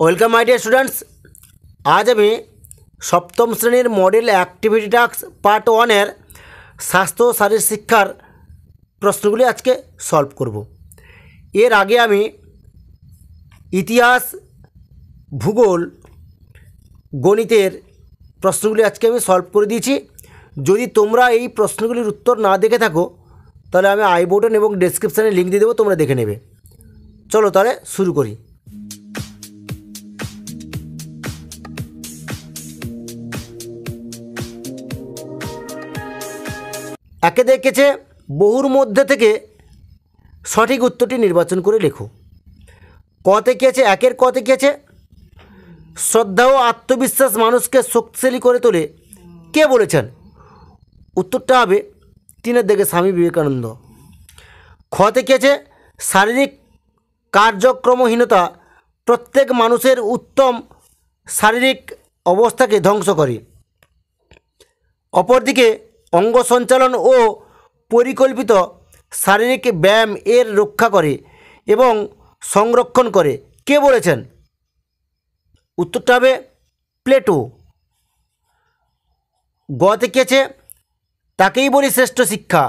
Welcome my dear students আজ আমি সপ্তম শ্রেণির মডেল অ্যাক্টিভিটি টাস্ক পার্ট ওয়ানের স্বাস্থ্য শারীর শিক্ষার প্রশ্নগুলি আজকে সলভ করব। এর আগে আমি ইতিহাস, ভূগোল, গণিতের প্রশ্নগুলি আজকে আমি সলভ করে দিয়েছি। যদি তোমরা এই প্রশ্নগুলির উত্তর না দেখে থাকো, তাহলে আমি আই বোটন এবং ডেসক্রিপশানে লিঙ্ক দিয়ে দেবো, তোমরা দেখে নেবে। চলো তাহলে শুরু করি। একে দেখেছে বহুর মধ্যে থেকে সঠিক উত্তরটি নির্বাচন করে লেখো। কতে কি আছে, একের কতে কি আছে? শ্রদ্ধা ও আত্মবিশ্বাস মানুষকে শক্তিশালী করে তোলে। কে বলেছেন? উত্তরটা হবে তিনের দিকে স্বামী বিবেকানন্দ। খতে কি আছে, শারীরিক কার্যক্রমহীনতা প্রত্যেক মানুষের উত্তম শারীরিক অবস্থাকে ধ্বংস করে। অপরদিকে অঙ্গ সঞ্চালন ও পরিকল্পিত শারীরিক ব্যায়াম এর রক্ষা করে এবং সংরক্ষণ করে। কে বলেছেন? উত্তরটা হবে প্লেটো। গতে কেছে তাকেই বলি শ্রেষ্ঠ শিক্ষা।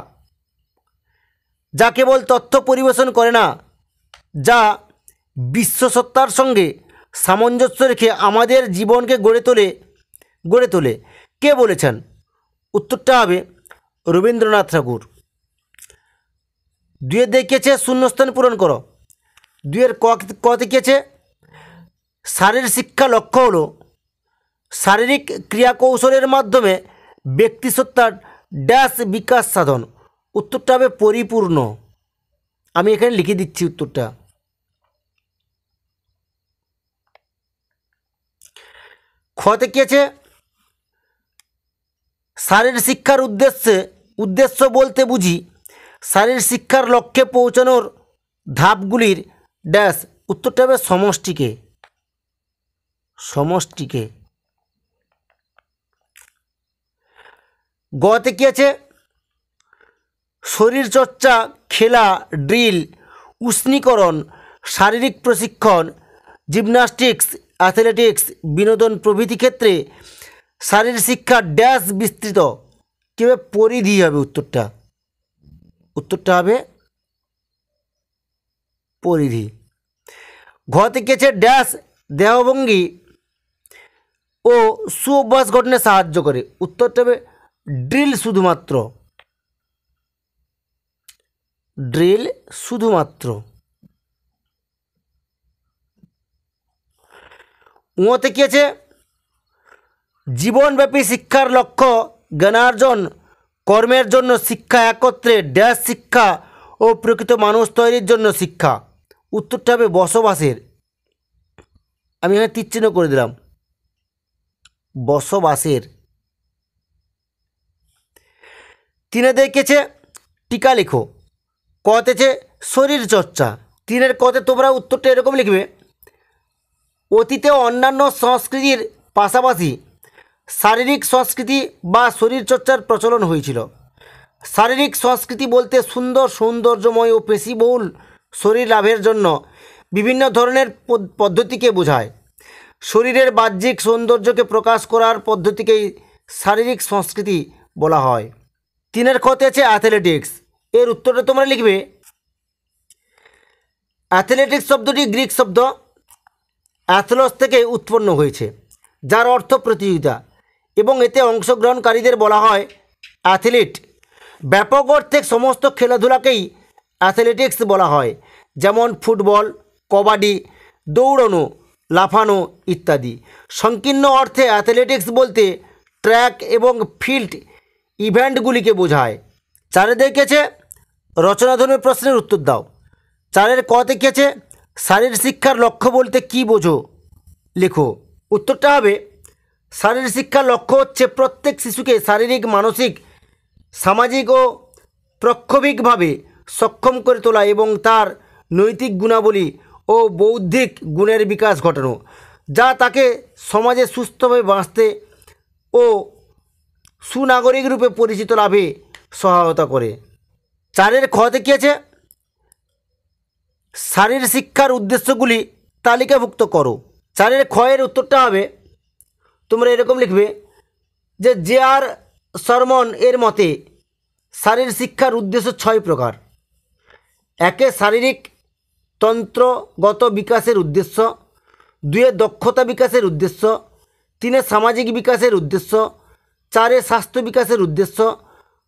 যা কেবল তথ্য পরিবেশন করে না, যা বিশ্বসত্তার সঙ্গে সামঞ্জস্য রেখে আমাদের জীবনকে গড়ে তোলে গড়ে তোলে। কে বলেছেন? উত্তরটা হবে রবীন্দ্রনাথ ঠাকুর। দুয়ে দেখিয়েছে শূন্যস্থান পূরণ করো। দুয়ের ক ক দেখিয়েছে শারীর শিক্ষা লক্ষ্য হলো, শারীরিক ক্রিয়াকৌশলের মাধ্যমে ব্যক্তিসত্তার ড্যাশ বিকাশ সাধন। উত্তরটা হবে পরিপূর্ণ। আমি এখানে লিখে দিচ্ছি উত্তরটা। খতে কি আছে শারীর শিক্ষার উদ্দেশ্যে, উদ্দেশ্য বলতে বুঝি শারীর শিক্ষার লক্ষ্যে পৌঁছানোর ধাপগুলির ড্যাশ, উত্তরটা হবে সমষ্টিকে। সমষ্টিকে। গতে কি আছে? শরীরচর্চা, খেলা, ড্রিল, উষ্ণীকরণ, শারীরিক প্রশিক্ষণ, জিমনাস্টিক্স, অ্যাথলেটিক্স, বিনোদন প্রভৃতি ক্ষেত্রে শারীর শিক্ষা ড্যাশ বিস্তৃত। কীভাবে পরিধি হবে উত্তরটা? উত্তরটা হবে পরিধি। ঘ থেকে আছে ড্যাশ দেহভঙ্গি ও সুঅভ্যাস গঠনে সাহায্য করে। উত্তরটা হবে ড্রিল শুধুমাত্র। ড্রিল শুধুমাত্র। উঁতে কি আছে জীবনব্যাপী শিক্ষার লক্ষ্য জ্ঞানার্জন, কর্মের জন্য শিক্ষা একত্রে ড্যাশ শিক্ষা ও প্রকৃত মানুষ তৈরির জন্য শিক্ষা। উত্তরটা হবে বসবাসের। আমি এখানে তীরচিহ্ন করে দিলাম। বসবাসের। তিনে দেখেছে, টিকা লেখো। কতেছে শরীর চর্চা। তিনের কতে তোমরা উত্তরটা এরকম লিখবে, অতীতে অন্যান্য সংস্কৃতির পাশাপাশি শারীরিক সংস্কৃতি বা শরীরচর্চার প্রচলন হয়েছিল। শারীরিক সংস্কৃতি বলতে সুন্দর সৌন্দর্যময় ও পেশিবহুল শরীর লাভের জন্য বিভিন্ন ধরনের পদ্ধতিকে বোঝায়। শরীরের বাহ্যিক সৌন্দর্যকে প্রকাশ করার পদ্ধতিকেই শারীরিক সংস্কৃতি বলা হয়। তিনের ক্ষতে আছে অ্যাথলেটিক্স এর উত্তরটা তোমরা লিখবে। অ্যাথলেটিক্স শব্দটি গ্রিক শব্দ অ্যাথলস থেকে উৎপন্ন হয়েছে, যার অর্থ প্রতিযোগিতা। এবং এতে অংশগ্রহণকারীদের বলা হয় অ্যাথলিট। ব্যাপক অর্থে সমস্ত খেলাধুলাকেই অ্যাথলেটিক্স বলা হয়, যেমন ফুটবল, কবাডি, দৌড়ানো, লাফানো ইত্যাদি। সংকীর্ণ অর্থে অ্যাথলেটিক্স বলতে ট্র্যাক এবং ফিল্ড ইভেন্টগুলিকে বোঝায়। চারে দেখেছে রচনাধর্মী প্রশ্নের উত্তর দাও। চারের ক দেখেছে শারীর শিক্ষার লক্ষ্য বলতে কি বোঝো? লেখো। উত্তরটা হবে শারীর শিক্ষার লক্ষ্য হচ্ছে প্রত্যেক শিশুকে শারীরিক, মানসিক, সামাজিক ও প্রক্ষোভিকভাবে সক্ষম করে তোলা এবং তার নৈতিক গুণাবলী ও বৌদ্ধিক গুণের বিকাশ ঘটানো, যা তাকে সমাজে সুস্থভাবে বাঁচতে ও সুনাগরিক রূপে পরিচিত লাভে সহায়তা করে। চারের খতে কী আছে? শারীর শিক্ষার উদ্দেশ্যগুলি তালিকাভুক্ত করো। চারের ক্ষয়ের উত্তরটা হবে তোমরা এরকম লিখবে যে জে আর সরমন এর মতে শারীর শিক্ষার উদ্দেশ্য ছয় প্রকার। একে শারীরিক তন্ত্রগত বিকাশের উদ্দেশ্য, দুয়ে দক্ষতা বিকাশের উদ্দেশ্য, তিনে সামাজিক বিকাশের উদ্দেশ্য, চারে স্বাস্থ্য বিকাশের উদ্দেশ্য,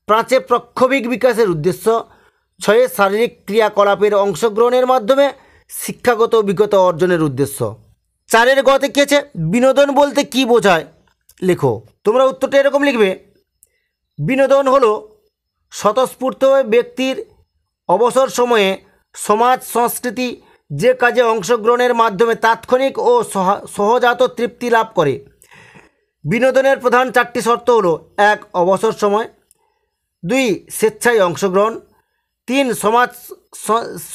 পাঁচে প্রক্ষোভিক বিকাশের উদ্দেশ্য, ছয়ে শারীরিক ক্রিয়াকলাপের অংশগ্রহণের মাধ্যমে শিক্ষাগত অভিজ্ঞতা অর্জনের উদ্দেশ্য। চারের গতে কী আছে? বিনোদন বলতে কি বোঝায়? লেখো। তোমরা উত্তরটা এরকম লিখবে। বিনোদন হলো স্বতঃস্ফূর্ত ব্যক্তির অবসর সময়ে সমাজ, সংস্কৃতি, যে কাজে অংশগ্রহণের মাধ্যমে তাৎক্ষণিক ও সহা- সহজাত তৃপ্তি লাভ করে। বিনোদনের প্রধান চারটি শর্ত হলো, এক, অবসর সময়, দুই, স্বেচ্ছায় অংশগ্রহণ, তিন, সমাজ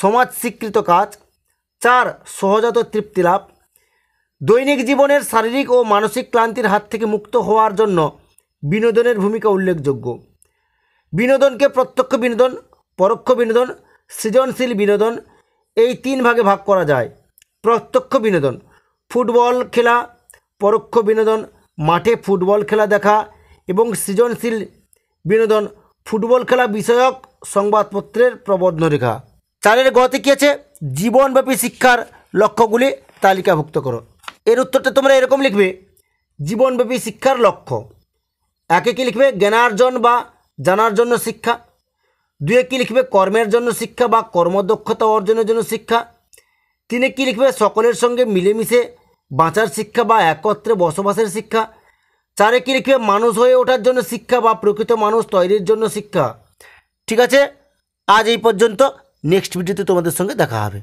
সমাজ স্বীকৃত কাজ, চার, সহজাত তৃপ্তি লাভ। দৈনিক জীবনের শারীরিক ও মানসিক ক্লান্তির হাত থেকে মুক্ত হওয়ার জন্য বিনোদনের ভূমিকা উল্লেখযোগ্য। বিনোদনকে প্রত্যক্ষ বিনোদন, পরোক্ষ বিনোদন, সৃজনশীল বিনোদন এই তিন ভাগে ভাগ করা যায়। প্রত্যক্ষ বিনোদন, ফুটবল খেলা, পরোক্ষ বিনোদন, মাঠে ফুটবল খেলা দেখা এবং সৃজনশীল বিনোদন, ফুটবল খেলা বিষয়ক সংবাদপত্রের প্রবন্ধ রেখা চারের গতে কী আছে? জীবনব্যাপী শিক্ষার লক্ষ্যগুলি তালিকাভুক্ত করো। এর উত্তরটা তোমরা এরকম লিখবে, জীবনব্যাপী শিক্ষার লক্ষ্য। একে কি লিখবে? জ্ঞানার্জন বা জানার জন্য শিক্ষা। দুয়ে কি লিখবে? কর্মের জন্য শিক্ষা বা কর্মদক্ষতা অর্জনের জন্য শিক্ষা। তিনে কি লিখবে? সকলের সঙ্গে মিলেমিশে বাঁচার শিক্ষা বা একত্রে বসবাসের শিক্ষা। চারে কি লিখবে? মানুষ হয়ে ওঠার জন্য শিক্ষা বা প্রকৃত মানুষ তৈরির জন্য শিক্ষা। ঠিক আছে? আজ এই পর্যন্ত। নেক্সট ভিডিওতে তোমাদের সঙ্গে দেখা হবে।